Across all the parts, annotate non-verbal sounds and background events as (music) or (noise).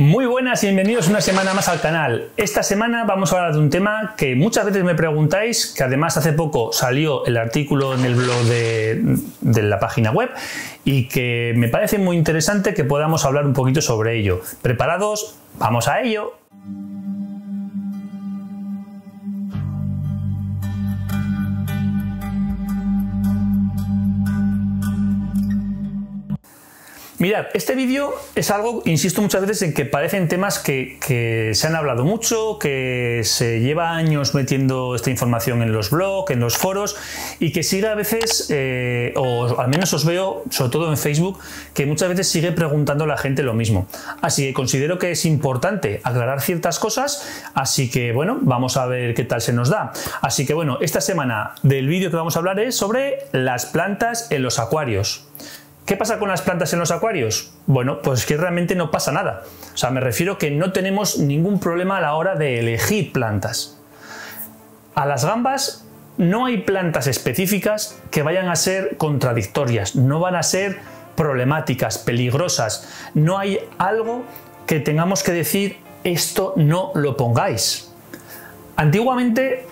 Muy buenas y bienvenidos una semana más al canal. Esta semana vamos a hablar de un tema que muchas veces me preguntáis, que además hace poco salió el artículo en el blog de, de, la página web y que me parece muy interesante que podamos hablar un poquito sobre ello. ¿Preparados? ¡Vamos a ello! Mirad, este vídeo es algo, insisto muchas veces, en que parecen temas que, se han hablado mucho, que se lleva años metiendo esta información en los blogs, en los foros, y que sigue a veces, eh, o al menos os veo, sobre todo en Facebook, que muchas veces sigue preguntando a la gente lo mismo. Así que considero que es importante aclarar ciertas cosas, así que bueno, vamos a ver qué tal se nos da. Así que bueno, esta semana del vídeo que vamos a hablar es sobre las plantas en los acuarios. ¿Qué pasa con las plantas en los acuarios? Bueno, pues que realmente no pasa nada. O sea, me refiero que no tenemos ningún problema a la hora de elegir plantas. A las gambas no hay plantas específicas que vayan a ser contradictorias, no van a ser problemáticas, peligrosas. No hay algo que tengamos que decir esto no lo pongáis. Antiguamente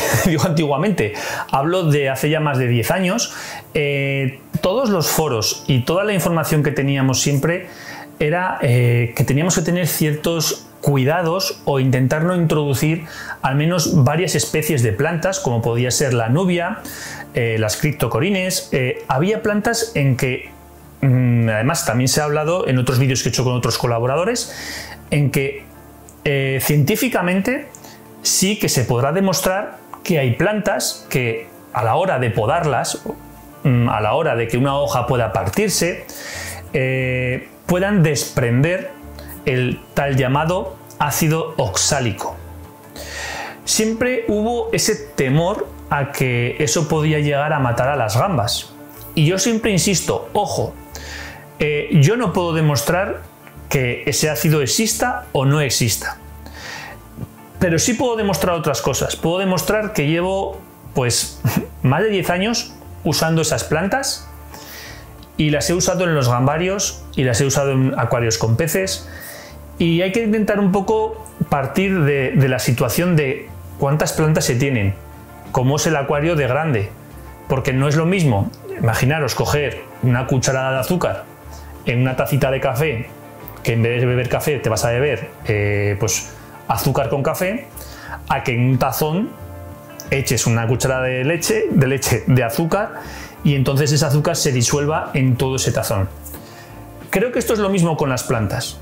(laughs) digo antiguamente, hablo de hace ya más de 10 años, eh, todos los foros y toda la información que teníamos siempre era eh, que teníamos que tener ciertos cuidados o intentar no introducir al menos varias especies de plantas, como podía ser la nubia, eh, las criptocorines. había plantas en que, mm, además también se ha hablado en otros vídeos que he hecho con otros colaboradores, en que científicamente sí que se podrá demostrar que hay plantas que a la hora de podarlas, mm, a la hora de que una hoja pueda partirse, eh, puedan desprender el tal llamado ácido oxálico. Siempre hubo ese temor a que eso podía llegar a matar a las gambas. Y yo siempre insisto, ojo, eh, yo no puedo demostrar que ese ácido exista o no exista. Pero sí puedo demostrar otras cosas. Puedo demostrar que llevo pues (laughs) más de 10 años usando esas plantas y las he usado en los gambarios y las he usado en acuarios con peces y hay que intentar un poco partir de, la situación de cuántas plantas se tienen, cómo es el acuario de grande, porque no es lo mismo, imaginaros coger una cucharada de azúcar en una tacita de café, que en vez de beber café te vas a beber eh, pues azúcar con café a que en un tazón eches una cucharada de leche, de leche de azúcar y entonces ese azúcar se disuelva en todo ese tazón. Creo que esto es lo mismo con las plantas.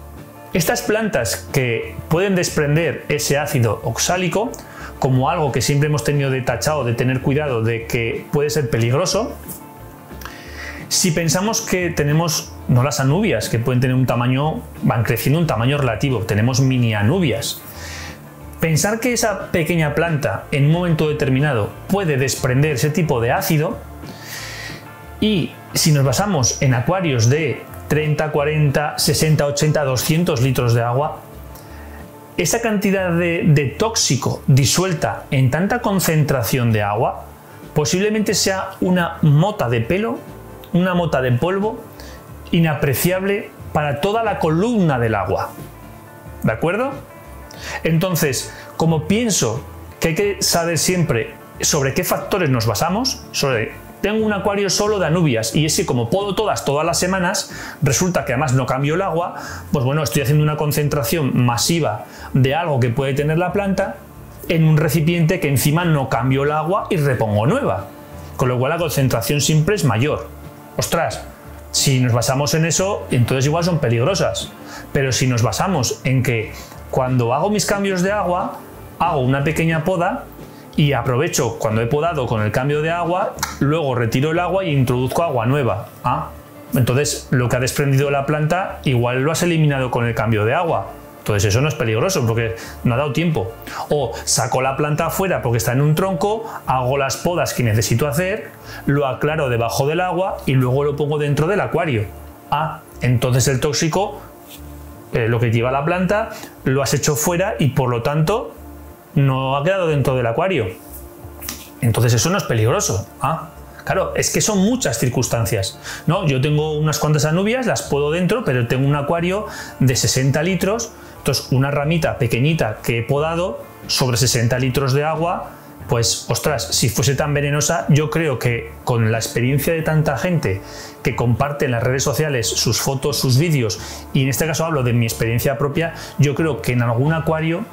Estas plantas que pueden desprender ese ácido oxálico como algo que siempre hemos tenido de tachado, de tener cuidado de que puede ser peligroso, si pensamos que tenemos, no las anubias, que pueden tener un tamaño, van creciendo un tamaño relativo, tenemos mini anubias, Pensar que esa pequeña planta en un momento determinado puede desprender ese tipo de ácido y si nos basamos en acuarios de 30, 40, 60, 80, 200 litros de agua, esa cantidad de, de, tóxico disuelta en tanta concentración de agua posiblemente sea una mota de pelo, una mota de polvo inapreciable para toda la columna del agua. ¿De acuerdo? Entonces, como pienso que hay que saber siempre sobre qué factores nos basamos, sobre tengo un acuario solo de anubias y ese como puedo todas todas las semanas, resulta que además no cambio el agua, pues bueno, estoy haciendo una concentración masiva de algo que puede tener la planta en un recipiente que encima no cambio el agua y repongo nueva. Con lo cual la concentración siempre es mayor. Ostras, si nos basamos en eso, entonces igual son peligrosas. Pero si nos basamos en que cuando hago mis cambios de agua, hago una pequeña poda y aprovecho cuando he podado con el cambio de agua, luego retiro el agua y introduzco agua nueva. Ah, entonces lo que ha desprendido la planta igual lo has eliminado con el cambio de agua. Entonces eso no es peligroso porque no ha dado tiempo. O saco la planta afuera porque está en un tronco, hago las podas que necesito hacer, lo aclaro debajo del agua y luego lo pongo dentro del acuario. Ah, entonces el tóxico eh, lo que lleva la planta, lo has hecho fuera y por lo tanto no ha quedado dentro del acuario. Entonces eso no es peligroso. ¿ah? Claro, es que son muchas circunstancias. ¿no? Yo tengo unas cuantas anubias, las puedo dentro, pero tengo un acuario de 60 litros. Entonces, una ramita pequeñita que he podado sobre 60 litros de agua, pues ostras, si fuese tan venenosa, yo creo que con la experiencia de tanta gente que comparte en las redes sociales sus fotos, sus vídeos, y en este caso hablo de mi experiencia propia, yo creo que en algún acuario,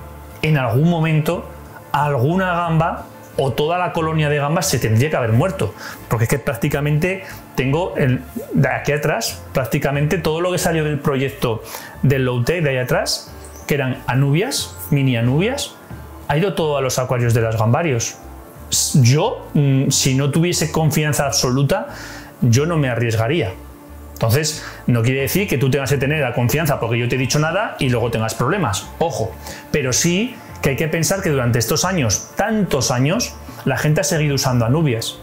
en algún momento, alguna gamba o toda la colonia de gambas se tendría que haber muerto. Porque es que prácticamente tengo de aquí atrás, prácticamente todo lo que salió del proyecto del low tech de ahí atrás, que eran anubias, mini anubias, ha ido todo a los acuarios de los gambarios. Yo, mm, si no tuviese confianza absoluta, yo no me arriesgaría. Entonces, no quiere decir que tú tengas que tener la confianza porque yo te he dicho nada y luego tengas problemas. Ojo, pero sí que hay que pensar que durante estos años, tantos años, la gente ha seguido usando anubias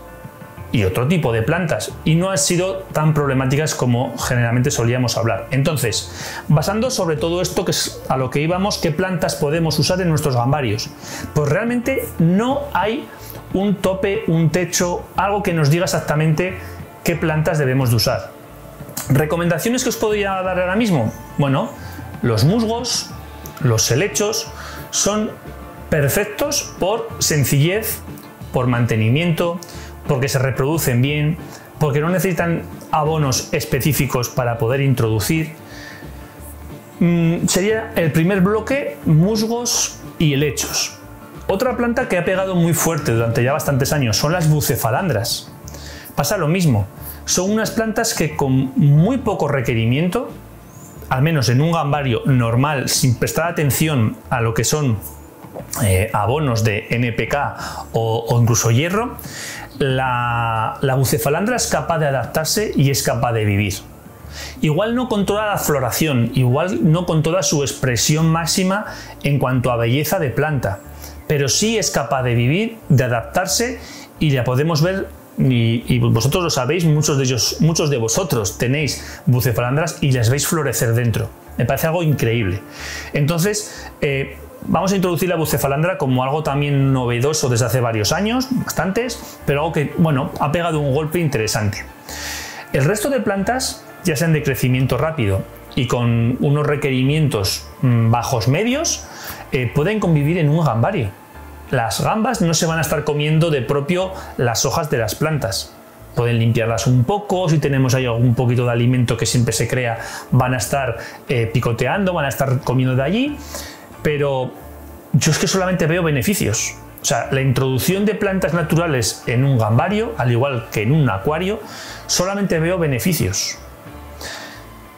y otro tipo de plantas y no han sido tan problemáticas como generalmente solíamos hablar. Entonces, basando sobre todo esto que es a lo que íbamos, qué plantas podemos usar en nuestros gambarios, pues realmente no hay un tope, un techo, algo que nos diga exactamente qué plantas debemos de usar. ¿Recomendaciones que os podría dar ahora mismo? Bueno, los musgos, los helechos, son perfectos por sencillez, por mantenimiento, porque se reproducen bien, porque no necesitan abonos específicos para poder introducir. Mm, sería el primer bloque musgos y helechos. Otra planta que ha pegado muy fuerte durante ya bastantes años son las bucefalandras. Pasa lo mismo. Son unas plantas que con muy poco requerimiento al menos en un gambario normal, sin prestar atención a lo que son eh, abonos de NPK o, incluso hierro, la, la bucefalandra es capaz de adaptarse y es capaz de vivir. Igual no con toda la floración, igual no con toda su expresión máxima en cuanto a belleza de planta, pero sí es capaz de vivir, de adaptarse y la podemos ver y, vosotros lo sabéis, muchos de ellos, muchos de vosotros tenéis bucefalandras y las veis florecer dentro. Me parece algo increíble. Entonces, eh, vamos a introducir la bucefalandra como algo también novedoso desde hace varios años, bastantes, pero algo que, bueno, ha pegado un golpe interesante. El resto de plantas, ya sean de crecimiento rápido y con unos requerimientos mm, bajos medios, eh, pueden convivir en un gambario las gambas no se van a estar comiendo de propio las hojas de las plantas. Pueden limpiarlas un poco, si tenemos ahí algún poquito de alimento que siempre se crea, van a estar eh, picoteando, van a estar comiendo de allí, pero yo es que solamente veo beneficios. O sea, la introducción de plantas naturales en un gambario, al igual que en un acuario, solamente veo beneficios.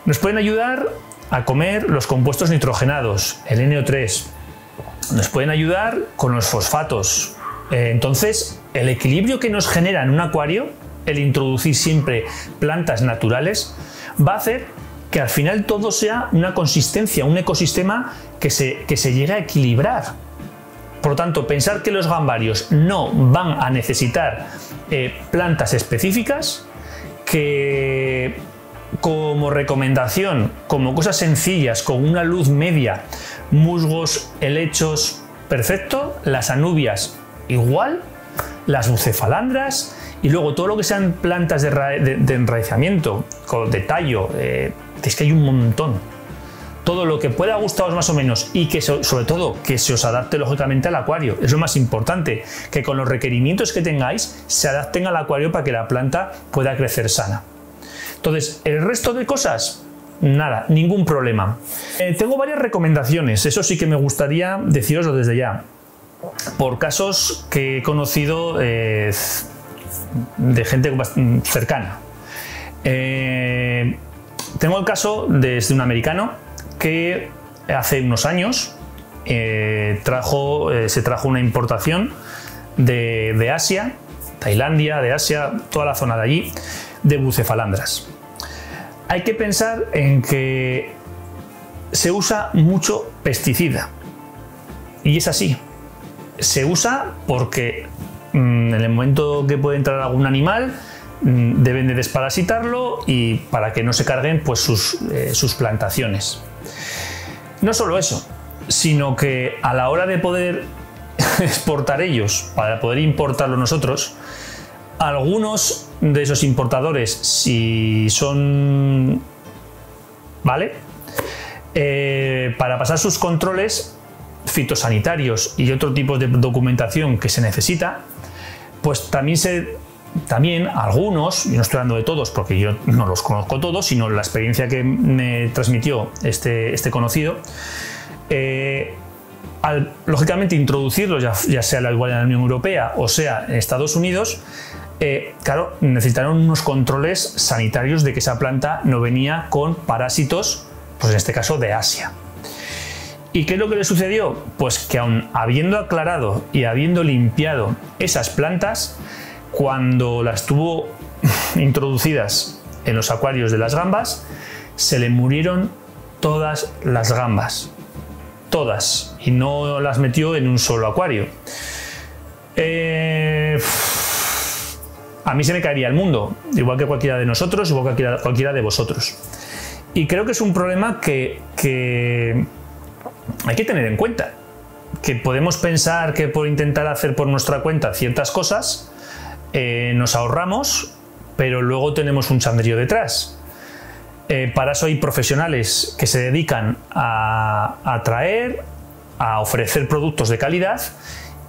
Nos pueden ayudar a comer los compuestos nitrogenados, el NO3, nos pueden ayudar con los fosfatos. Eh, entonces, el equilibrio que nos genera en un acuario, el introducir siempre plantas naturales, va a hacer que al final todo sea una consistencia, un ecosistema que se, que se llegue a equilibrar. Por lo tanto, pensar que los gambarios no van a necesitar eh, plantas específicas, que como recomendación, como cosas sencillas, con una luz media, musgos, helechos, perfecto, las anubias igual, las bucefalandras y luego todo lo que sean plantas de, enraizamiento, de tallo, eh, es que hay un montón. Todo lo que pueda gustaros más o menos y que sobre todo que se os adapte lógicamente al acuario. Es lo más importante, que con los requerimientos que tengáis se adapten al acuario para que la planta pueda crecer sana. Entonces, el resto de cosas, nada, ningún problema. Eh, tengo varias recomendaciones, eso sí que me gustaría deciroslo desde ya. Por casos que he conocido eh, de gente cercana. Eh, tengo el caso de, un americano que hace unos años trajo, se trajo una importación de, Asia, Tailandia, de Asia, toda la zona de allí, de bucefalandras. Hay que pensar en que se usa mucho pesticida. Y es así. Se usa porque mm, en el momento que puede entrar algún animal, deben de desparasitarlo y para que no se carguen pues, sus, eh, sus plantaciones. No solo eso, sino que a la hora de poder (laughs) exportar ellos, para poder importarlo nosotros, algunos de esos importadores, si son... ¿Vale? Eh, para pasar sus controles fitosanitarios y otro tipo de documentación que se necesita, pues también se también algunos, y no estoy hablando de todos porque yo no los conozco todos, sino la experiencia que me transmitió este, este conocido, eh, al lógicamente introducirlos, ya, sea la igual en la Unión Europea o sea en Estados Unidos, eh, claro, necesitaron unos controles sanitarios de que esa planta no venía con parásitos, pues en este caso de Asia. ¿Y qué es lo que le sucedió? Pues que aun habiendo aclarado y habiendo limpiado esas plantas, cuando las tuvo (laughs) introducidas en los acuarios de las gambas, se le murieron todas las gambas. Todas. Y no las metió en un solo acuario. Eh, a mí se me caería el mundo, igual que cualquiera de nosotros, igual que cualquiera, de vosotros. Y creo que es un problema que hay que tener en cuenta que podemos pensar que por intentar hacer por nuestra cuenta ciertas cosas, eh, nos ahorramos, pero luego tenemos un chandrío detrás. Eh, para eso hay profesionales que se dedican a, a traer, a ofrecer productos de calidad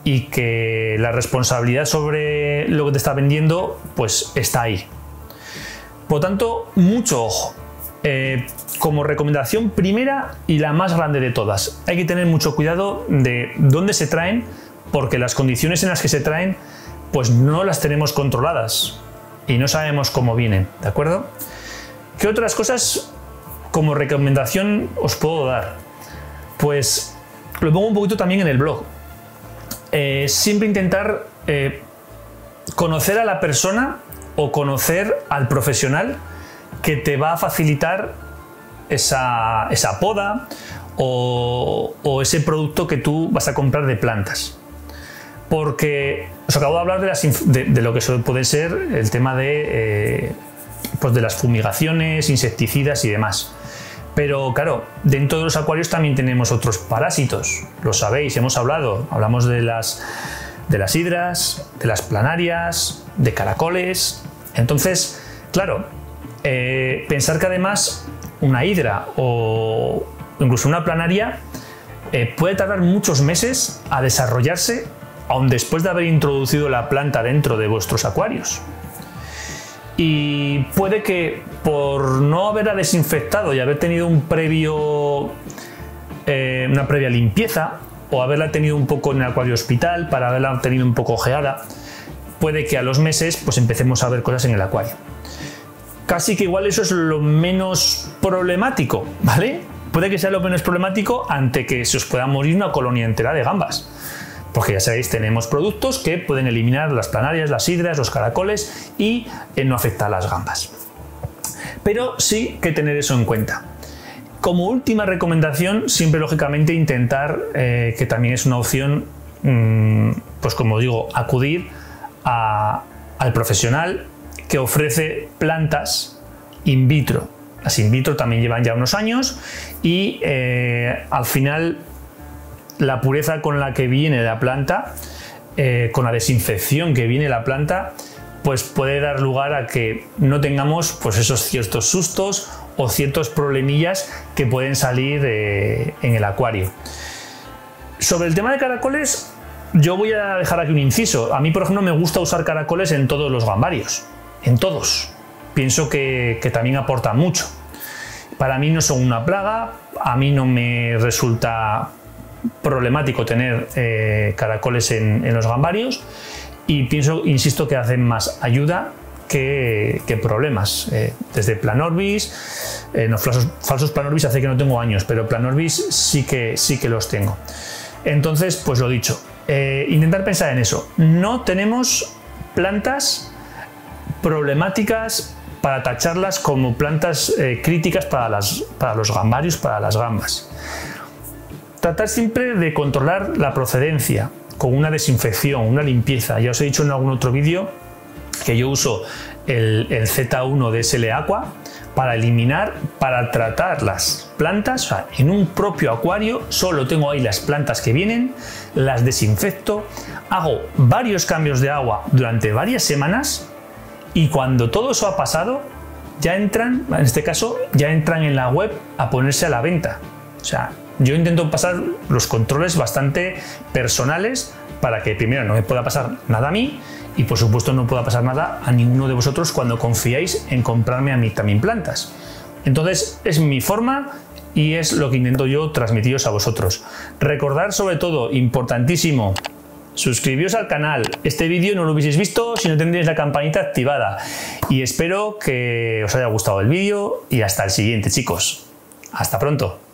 y que la responsabilidad sobre lo que te está vendiendo pues está ahí. Por tanto, mucho ojo. Eh, como recomendación primera y la más grande de todas, hay que tener mucho cuidado de dónde se traen, porque las condiciones en las que se traen, pues no las tenemos controladas y no sabemos cómo vienen, ¿de acuerdo? ¿Qué otras cosas como recomendación os puedo dar? Pues lo pongo un poquito también en el blog. Eh, siempre intentar eh, conocer a la persona o conocer al profesional que te va a facilitar esa, poda o, ese producto que tú vas a comprar de plantas. Porque os acabo de hablar de, lo que puede ser el tema de, eh, pues de las fumigaciones, insecticidas y demás. Pero claro, dentro de los acuarios también tenemos otros parásitos, lo sabéis, hemos hablado, hablamos de las, de las hidras, de las planarias, de caracoles. Entonces, claro, eh, pensar que además una hidra o incluso una planaria eh, puede tardar muchos meses a desarrollarse aun después de haber introducido la planta dentro de vuestros acuarios. Y puede que por no haberla desinfectado y haber tenido un previo, eh, una previa limpieza, o haberla tenido un poco en el acuario hospital para haberla tenido un poco ojeada, puede que a los meses pues empecemos a ver cosas en el acuario casi que igual eso es lo menos problemático, ¿vale? Puede que sea lo menos problemático ante que se os pueda morir una colonia entera de gambas. Porque ya sabéis, tenemos productos que pueden eliminar las planarias, las hidras, los caracoles y eh, no afecta a las gambas. Pero sí que tener eso en cuenta. Como última recomendación, siempre lógicamente intentar, eh, que también es una opción, mm, pues como digo, acudir al profesional que ofrece plantas in vitro. Las in vitro también llevan ya unos años y eh, al final la pureza con la que viene la planta, eh, con la desinfección que viene la planta, pues puede dar lugar a que no tengamos pues esos ciertos sustos o ciertos problemillas que pueden salir eh, en el acuario. Sobre el tema de caracoles, yo voy a dejar aquí un inciso. A mí, por ejemplo, me gusta usar caracoles en todos los gambarios en todos. Pienso que, también aportan mucho. Para mí no son una plaga, a mí no me resulta problemático tener eh, caracoles en, los gambarios y pienso, insisto, que hacen más ayuda que, problemas. Eh, desde Planorbis, eh, no, falsos, falsos, Planorbis hace que no tengo años, pero Planorbis sí que, sí que los tengo. Entonces, pues lo dicho, intentar pensar en eso. No tenemos plantas problemáticas para tacharlas como plantas eh, críticas para, las, para los gambarios, para las gambas. Tratar siempre de controlar la procedencia con una desinfección, una limpieza. Ya os he dicho en algún otro vídeo que yo uso el, Z1 de Aqua para eliminar, para tratar las plantas, o sea, en un propio acuario solo tengo ahí las plantas que vienen, las desinfecto, hago varios cambios de agua durante varias semanas y cuando todo eso ha pasado, ya entran, en este caso, ya entran en la web a ponerse a la venta. O sea, yo intento pasar los controles bastante personales para que primero no me pueda pasar nada a mí y por supuesto no pueda pasar nada a ninguno de vosotros cuando confiáis en comprarme a mí también plantas. Entonces es mi forma y es lo que intento yo transmitiros a vosotros. Recordar sobre todo, importantísimo, suscribíos al canal. Este vídeo no lo hubieseis visto si no tendríais la campanita activada. Y espero que os haya gustado el vídeo y hasta el siguiente chicos. Hasta pronto.